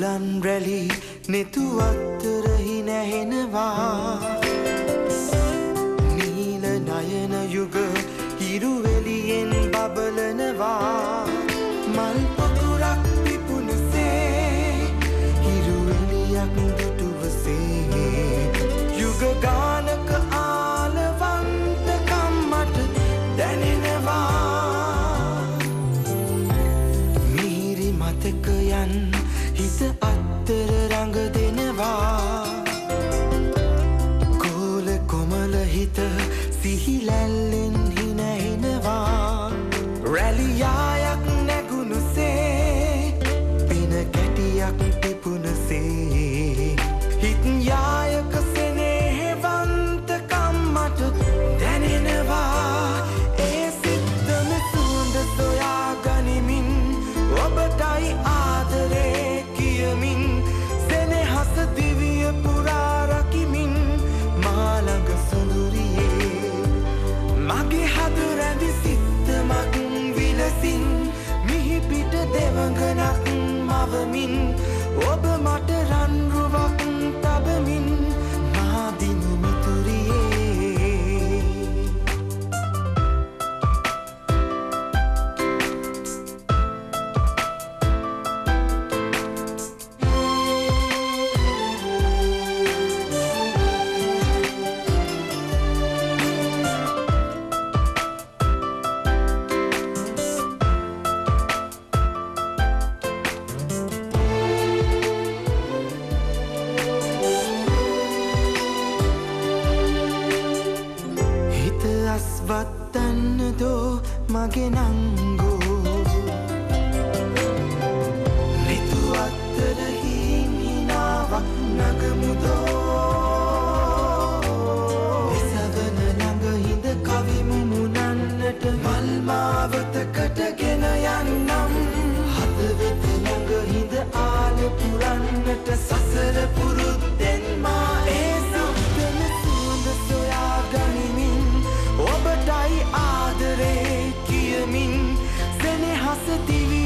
රැලි නෙතුවත්තරහි නැහෙනවා. නීල නයන යුග හිරුවෙලියෙන් බබලනවා. මල් පොකුරක් පිපුණසේ හිරුවෙලියක් දුටුවසේ qui la මවමින් ඔබ මට රන්රුවක් තබමින් හිත අස්වත්තන්න දෝ මගේ නංගෝ. 地狱。